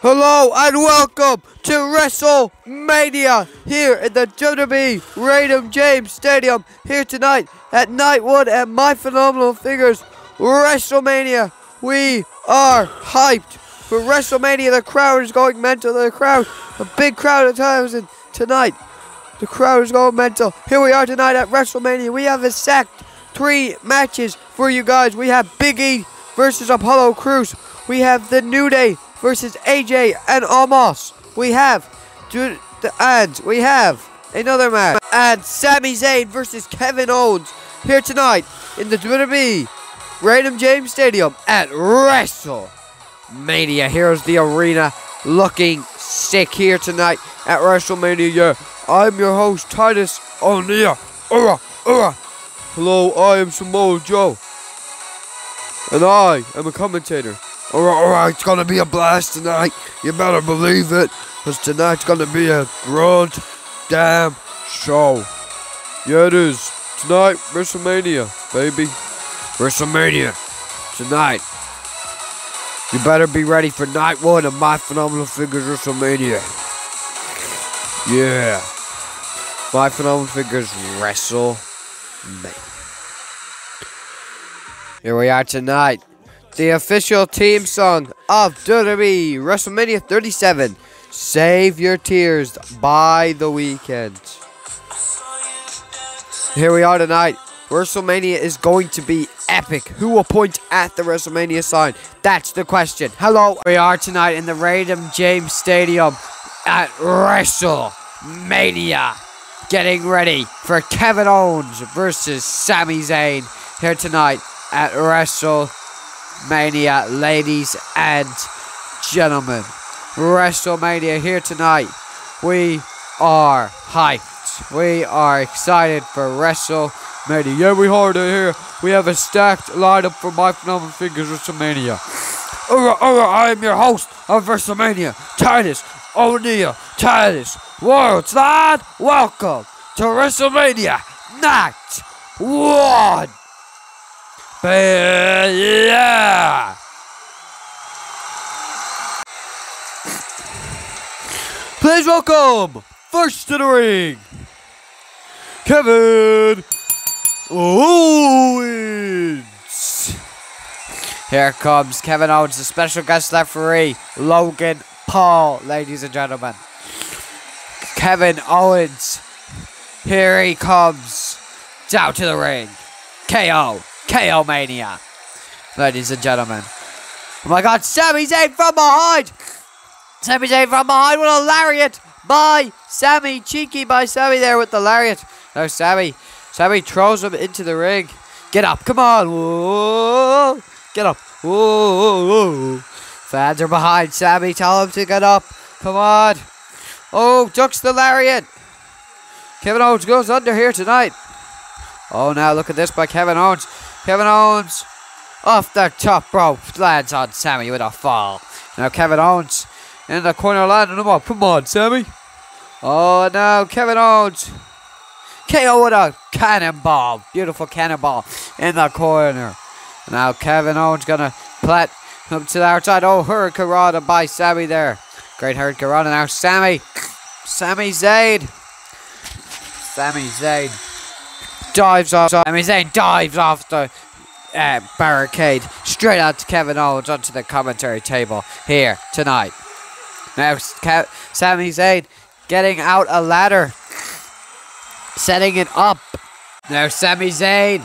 Hello and welcome to WrestleMania here in the WWE Raymond James Stadium here tonight at night one at My Phenomenal Figures WrestleMania. We are hyped for WrestleMania. The crowd is going mental. The crowd, a big crowd of times tonight. The crowd is going mental. Here we are tonight at WrestleMania. We have a sacked three matches for you guys. We have Big E versus Apollo Crews. We have the New Day versus AJ and Omos. We have the and we have another match and Sami Zayn versus Kevin Owens here tonight in the WWE Raymond James Stadium at WrestleMania. Here's the arena looking sick here tonight at WrestleMania. I'm your host Titus O'Neil. Ura, ura. Hello, I am Samoa Joe. And I am a commentator. Alright, it's gonna be a blast tonight. You better believe it. Because tonight's gonna be a grand damn show. Yeah, it is. Tonight, WrestleMania, baby. WrestleMania. Tonight. You better be ready for night one of My Phenomenal Figures WrestleMania. Yeah. My Phenomenal Figures WrestleMania. Here we are tonight. The official team song of WWE WrestleMania 37. Save Your Tears by The Weeknd. Here we are tonight. WrestleMania is going to be epic. Who will point at the WrestleMania sign? That's the question. Hello. We are tonight in the Raymond James Stadium at WrestleMania. Getting ready for Kevin Owens versus Sami Zayn here tonight at WrestleMania, ladies and gentlemen. WrestleMania here tonight. We are hyped. We are excited for WrestleMania. Yeah, we are here. We have a stacked lineup for my phenomenal figures WrestleMania. Alright, alright, I am your host of WrestleMania, Titus O'Neil. Titus World's. Welcome to WrestleMania Night One. Yeah. Please welcome first to the ring, Kevin Owens. Here comes Kevin Owens, the special guest referee, Logan Paul, ladies and gentlemen. Kevin Owens, here he comes, down to the ring. KO, KO Mania, ladies and gentlemen. Oh my god, Sami Zayn from behind! Sami Zayn from behind with a lariat by Sami. Cheeky by Sami there with the lariat. Now Sami. Sami throws him into the ring. Get up, come on. Whoa. Get up. Whoa. Fans are behind Sami. Tell him to get up. Come on. Oh, ducks the lariat. Kevin Owens goes under here tonight. Oh, now look at this by Kevin Owens. Kevin Owens off the top rope lands on Sami with a fall. Now Kevin Owens in the corner landing him up. Come on, Sami. Oh, no, Kevin Owens. KO with a cannonball. Beautiful cannonball in the corner. Now Kevin Owens gonna plat up to the outside. Oh, Hurricane by Sami there. Great Hurricane Now Sami. Sami Zayn. Sami Zayn dives off. Sami Zayn dives off the uh, barricade straight out to Kevin Owens onto the commentary table here tonight. Now Sami Zayn getting out a ladder, setting it up. Now Sami Zayn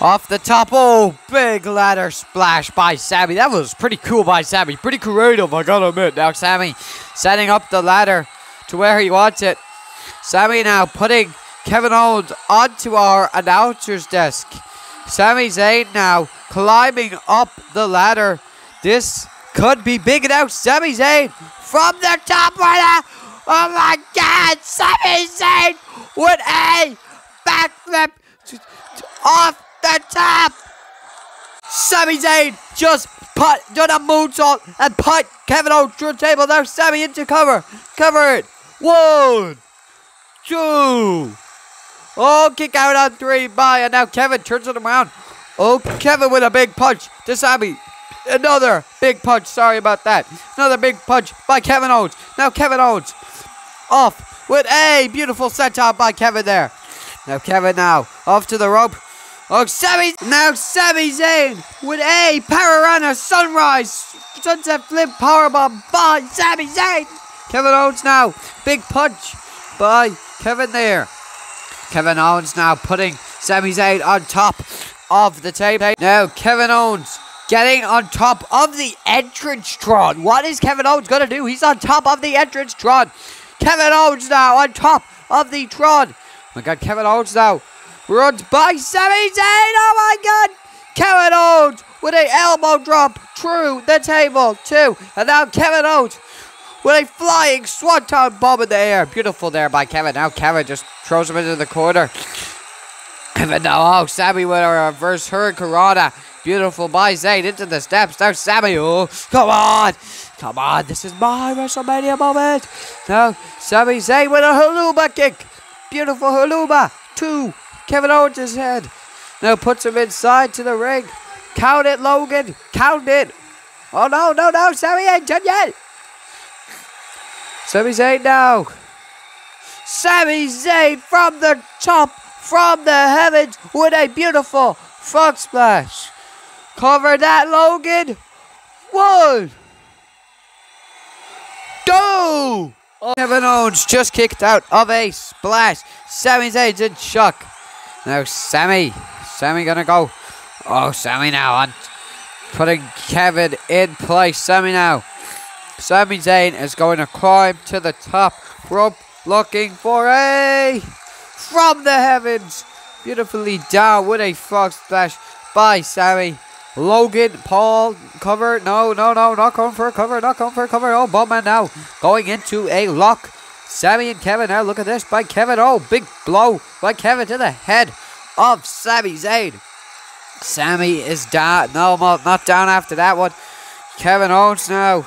off the top. Oh, big ladder splash by Sami. That was pretty cool by Sami. Pretty creative, I gotta admit. Now Sami setting up the ladder to where he wants it. Sami now putting Kevin Owens onto our announcer's desk. Sami Zayn now climbing up the ladder. This could be big now. Sami Zayn from the top right Oh my God! Sami Zayn with a backflip off the top. Sami Zayn just put done a moonsault and put Kevin Owens through the table. Now Sami into cover. Cover it. One, two. Oh, kick out on three by, and now Kevin turns it around. Oh, Kevin with a big punch to Sami. Another big punch. Sorry about that. Another big punch by Kevin Owens. Now Kevin Owens off with a beautiful setup by Kevin there. Now Kevin now off to the rope. Oh, Sami, now Sami Zayn with a Panorama Sunrise Sunset Flip Powerbomb by Sami Zayn. Kevin Owens now, big punch by Kevin there. Kevin Owens now putting Sami Zayn on top of the table. Now Kevin Owens getting on top of the entrance tron. What is Kevin Owens going to do? He's on top of the entrance tron. Kevin Owens now on top of the tron. Oh my god, Kevin Owens now runs by Sami Zayn. Oh my god. Kevin Owens with a elbow drop through the table too. And now Kevin Owens with a flying swanton bomb in the air. Beautiful there by Kevin. Now Kevin just throws him into the corner. Kevin now, oh, Sami with a reverse hurricanrana. Beautiful by Zayn into the steps. Sami, oh, come on. Come on, this is my WrestleMania moment. Now Sami Zayn with a Helluva kick. Beautiful Helluva Two. Kevin Owens' head. Now puts him inside to the ring. Count it, Logan. Count it. Oh, no, no, no. Sami ain't done yet. Sami Zayn now. Sami Zayn from the top, from the heavens, with a beautiful frog splash. Cover that, Logan. One. Two. Kevin Owens just kicked out of a splash. Sami Zayn's in shock. Now Sami. Sami gonna go. Oh, Sami now on. Putting Kevin in place. Sami now. Sami Zayn is going to climb to the top rope looking for a from the heavens. Beautifully down with a frog splash by Sami. Logan Paul cover. No, no, no, not going for a cover. Not going for a cover. Oh, Bowman now going into a lock. Sami and Kevin now. Look at this by Kevin. Oh, big blow by Kevin to the head of Sami Zayn. Sami is down. No, not down after that one. Kevin Owens now.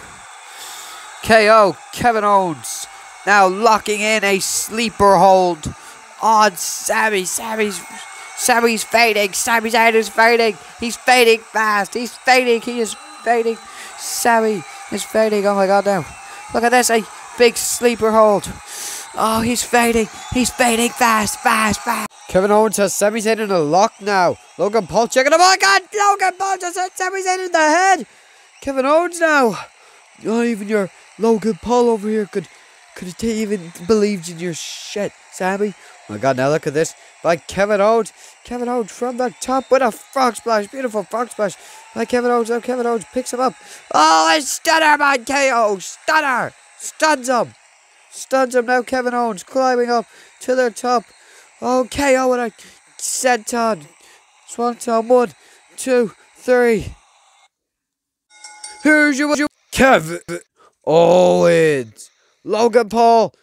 KO. Kevin Owens now locking in a sleeper hold on Sami. Sami's Sami's fading. Sami Zayn is fading. He's fading fast. He's fading. He is fading. Sami is fading. Oh my god, now. Look at this. A big sleeper hold. Oh, he's fading. He's fading fast, fast, fast. Kevin Owens has Sami Zayn in a lock now. Logan Paul checking him. Oh my god, Logan Paul just hit Sami Zayn in the head. Kevin Owens now. Not even your Logan Paul over here could could have even believed in your shit, Sami. Oh my god, now look at this. By Kevin Owens. Kevin Owens from the top with a frog splash. Beautiful frog splash. By Kevin Owens. Now Kevin Owens picks him up. Oh, a stunner by KO. Stunner. Stuns him. Stuns him. Now Kevin Owens climbing up to the top. Oh, KO with a senton. Swanton. One, two, three. Here's your Kevin Owens. Logan Paul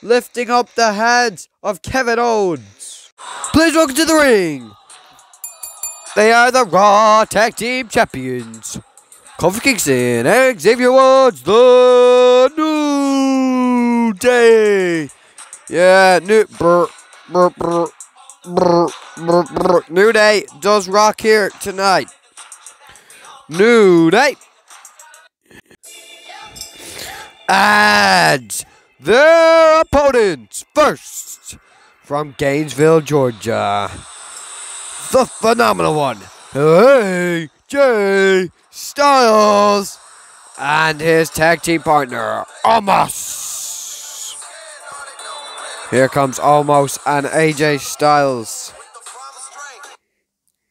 lifting up the heads of Kevin Owens. Please welcome to the ring. They are the Raw Tag Team Champions. Kofi Kingston and Xavier Woods, the New Day. Yeah, new brr, brr, brr, brr, brr, brr. New Day does rock here tonight. New Day. And their opponents first from Gainesville, Georgia. The phenomenal one, AJ Styles, and his tag team partner, Omos. Here comes Omos and AJ Styles.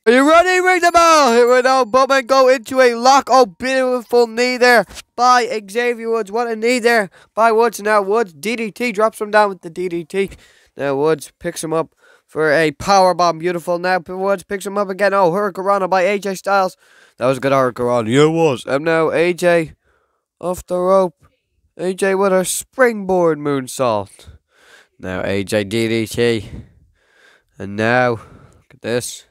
Are you ready? Ring the bell. Here we go. Bowman go into a lock. Oh, beautiful knee there by Xavier Woods. What a knee there by Woods. Now Woods DDT drops him down with the DDT. Now Woods picks him up for a power bomb. Beautiful. Now Woods picks him up again. Oh, Hurricanrana by AJ Styles. That was a good Hurricanrana. Yeah, it was. And now AJ off the rope. AJ with a springboard moonsault. Now AJ DDT. And now, look at this.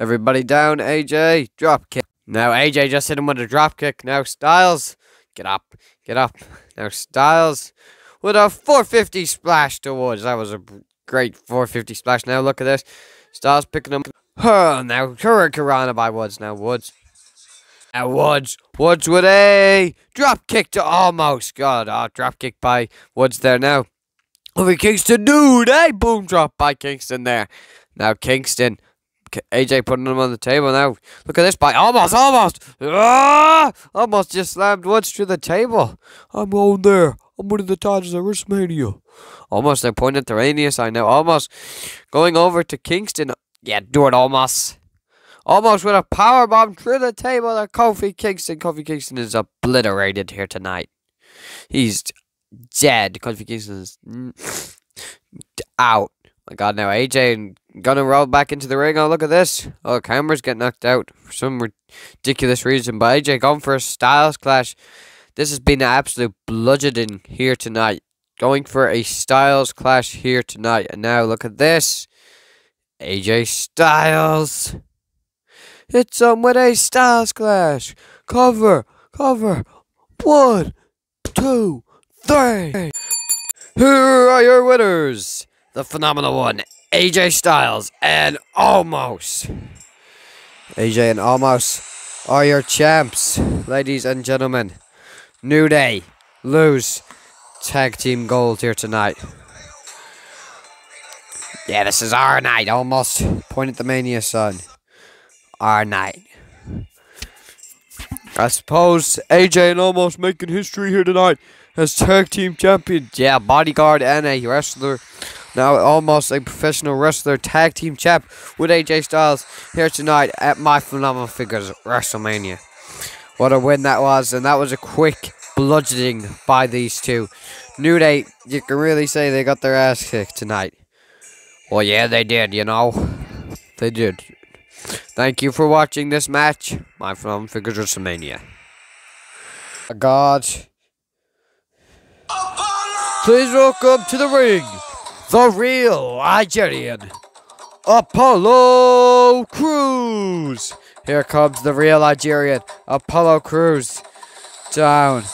Everybody down, AJ. Drop kick. Now AJ just hit him with a drop kick. Now Styles. Get up. Get up. Now Styles with a 450 splash towards. That was a great 450 splash. Now look at this. Styles picking him. Oh, now Hurricanrana by Woods. Now Woods Now Woods, Woods with a drop kick to Omos. God, oh, drop kick by Woods there now. Over Kingston, dude, hey, boom drop by Kingston there. Now Kingston, AJ putting him on the table now. Look at this by Omos, Omos, ah, Omos just slammed once through the table. I'm on there. I'm winning the titles at WrestleMania. Omos, they pointed to Rania sign now. Omos going over to Kingston. Yeah, do it Omos. Omos with a power bomb through the table at Kofi Kingston. Kofi Kingston is obliterated here tonight. He's dead. Kofi Kingston is out. My God, now AJ gonna roll back into the ring. Oh, look at this. Oh, camera's getting knocked out for some ridiculous reason. But AJ going for a Styles clash. This has been an absolute bludgeoning here tonight. Going for a Styles clash here tonight. And now look at this. AJ Styles. It's on with a Styles clash. Cover, cover. One, two, three. Here are your winners. The phenomenal one, AJ Styles and Omos. AJ and Omos are your champs, ladies and gentlemen. New Day lose tag team gold here tonight. Yeah, this is our night. Omos point at the Mania son. Our night. I suppose AJ and Omos making history here tonight as tag team champions. Yeah, bodyguard and a wrestler. Now Omos a professional wrestler tag team champ with AJ Styles here tonight at My Phenomenal Figures WrestleMania. What a win that was, and that was a quick bludgeoning by these two. New Day, you can really say they got their ass kicked tonight. Well, yeah, they did, you know. They did. Thank you for watching this match. My Phenomenal Figures WrestleMania. God. Please welcome to the ring, the real Nigerian, Apollo Crews. Here comes the real Nigerian, Apollo Crews, down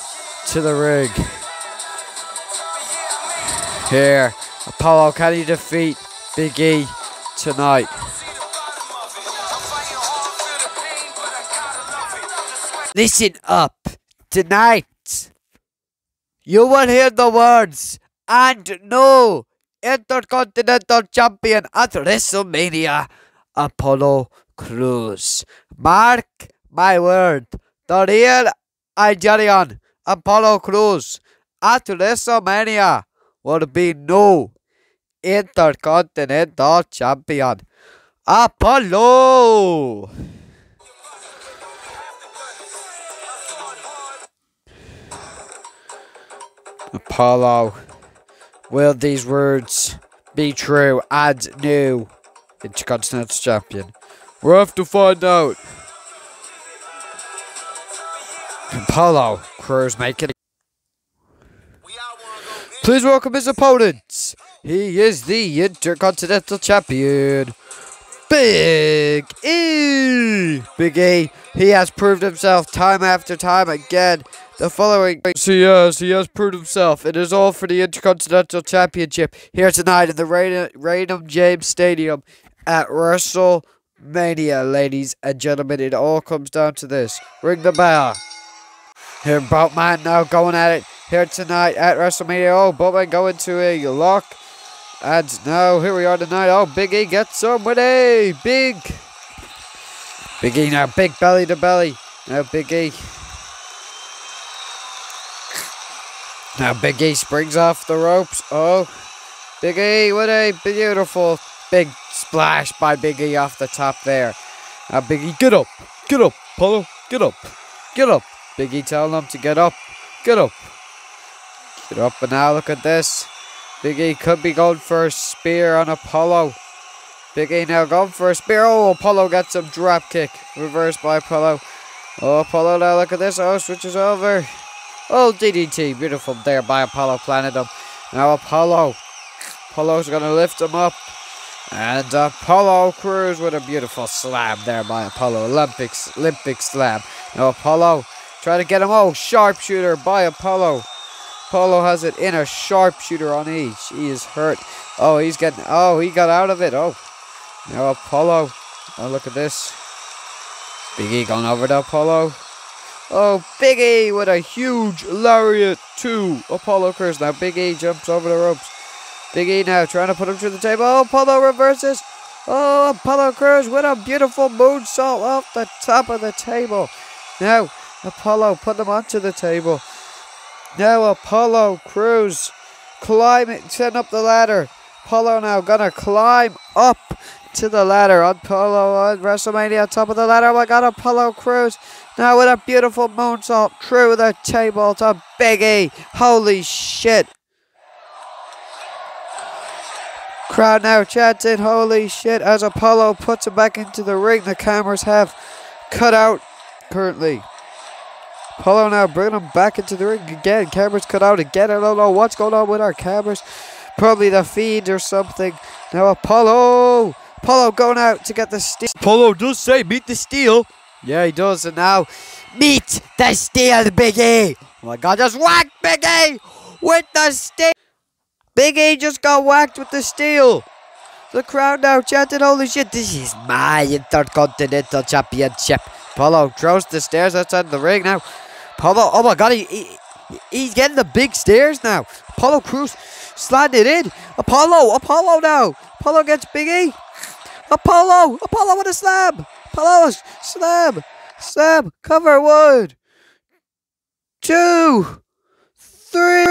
to the ring. Here, Apollo, can he defeat Big E tonight? Listen up. Tonight, you will hear the words and no Intercontinental Champion at WrestleMania, Apollo Crews. Mark my word, the real Nigerian Apollo Crews at WrestleMania will be no Intercontinental Champion. Apollo! Apollo, will these words be true and new? Intercontinental Champion. We'll have to find out. Apollo, Crews making Please welcome his opponents. He is the Intercontinental Champion. Big E! Big E, he has proved himself time after time again the following weeks, he has, he has proved himself. It is all for the Intercontinental Championship here tonight in the Raymond James Stadium at WrestleMania, ladies and gentlemen. It all comes down to this. Ring the bell. Here, Boatman now going at it here tonight at WrestleMania. Oh, Boatman going to a lock. And now, here we are tonight. Oh, Big E gets some a big. Big E now, big belly to belly. Now, Big E Now Big E springs off the ropes. Oh, Big E, what a beautiful big splash by Big E off the top there. Now Big E, get up, get up, Apollo, get up, get up. Big E telling him to get up, get up. Get up and now look at this. Big E could be going for a spear on Apollo. Big E now going for a spear. Oh, Apollo gets some drop kick. Reversed by Apollo. Oh, Apollo now look at this. Oh, switches over. Oh, DDT. Beautiful there by Apollo planted him. Um, now Apollo. Apollo's going to lift him up. And Apollo Crews with a beautiful slam there by Apollo. Olympics, Olympic slam. Now Apollo try to get him. Oh, sharpshooter by Apollo. Apollo has it in a sharpshooter on E. He is hurt. Oh, he's getting. Oh, he got out of it. Oh. Now Apollo. Oh, look at this. Big E going over to Apollo. Oh, Big E with a huge lariat to Apollo Crews. Now Big E jumps over the ropes. Big E now trying to put him through the table. Oh, Apollo reverses. Oh, Apollo Crews with a beautiful moonsault off the top of the table. Now, Apollo put him onto the table. Now, Apollo Crews climbing, setting up the ladder. Apollo now gonna climb up to the ladder. On Apollo on WrestleMania, top of the ladder. Oh God, Apollo Crews now with a beautiful moonsault through the table to Big E. Holy shit. Crowd now chanting, holy shit, as Apollo puts him back into the ring. The cameras have cut out currently. Apollo now bringing him back into the ring again. Cameras cut out again. I don't know what's going on with our cameras. Probably the feed or something. Now Apollo. Apollo going out to get the steel. Apollo does say meet the steel. Yeah, he does. And now meet the steel, Big E. Oh my God, just whack Big E with the steel. Big E just got whacked with the steel. The crowd now chanting, holy shit, this is my Intercontinental Championship. Apollo throws the stairs outside the ring now. Apollo, oh my god, he, he, he's getting the big stairs now. Apollo Crews sliding in. Apollo, Apollo now. Apollo gets Big E. Apollo, Apollo with a slam. Apollo, slam, slam, cover wood! Two! Three!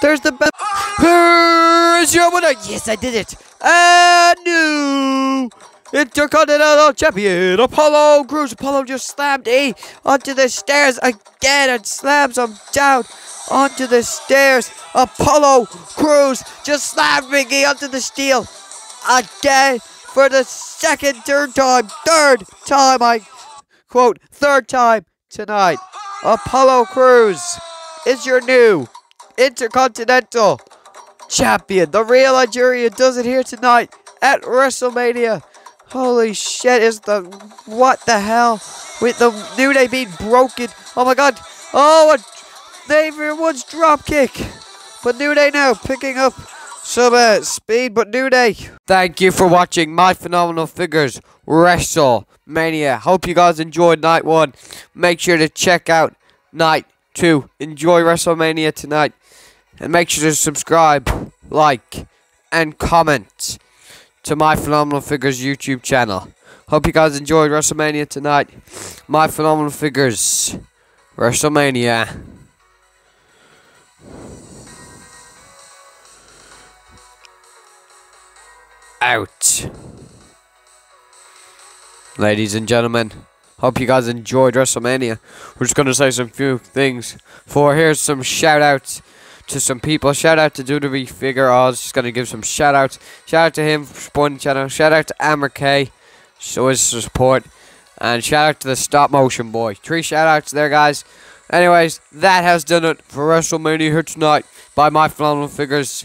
There's the best. Here's your winner. Yes, I did it. A new Intercontinental Champion, Apollo Crews. Apollo just slammed E onto the stairs again and slams him down onto the stairs. Apollo Crews just slammed Big onto the steel again for the second, third time, third time, I quote, third time tonight. Apollo Crews is your new Intercontinental Champion. The real Nigerian does it here tonight at WrestleMania. Holy shit, is the, what the hell? With the New Day being broken. Oh my god. Oh, a, everyone's drop kick. But New Day now picking up some uh, speed, but do they? Thank you for watching my phenomenal figures WrestleMania. Hope you guys enjoyed night one. Make sure to check out night two. Enjoy WrestleMania tonight. And make sure to subscribe, like, and comment to my Phenomenal Figures YouTube channel. Hope you guys enjoyed WrestleMania tonight. My Phenomenal Figures WrestleMania. Out. Ladies and gentlemen, hope you guys enjoyed WrestleMania. We're just going to say some few things. For here's some shout outs to some people. Shout out to WWE Figure. Oz. just going to give some shout outs. Shout out to him for supporting the channel. Shout out to Amber K. Show his support. And shout out to the stop motion boy. Three shout outs there, guys. Anyways, that has done it for WrestleMania here tonight by my phenomenal figures.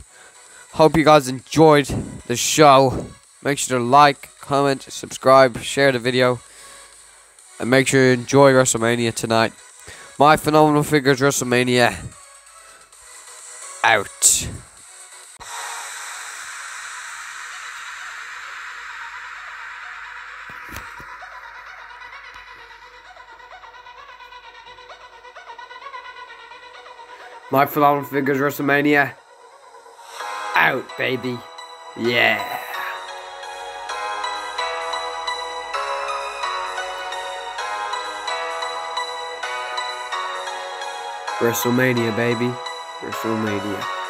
Hope you guys enjoyed the show. Make sure to like, comment, subscribe, share the video. And make sure you enjoy WrestleMania tonight. My phenomenal figures WrestleMania out. My phenomenal figures WrestleMania out, baby. Yeah. WrestleMania, baby. WrestleMania.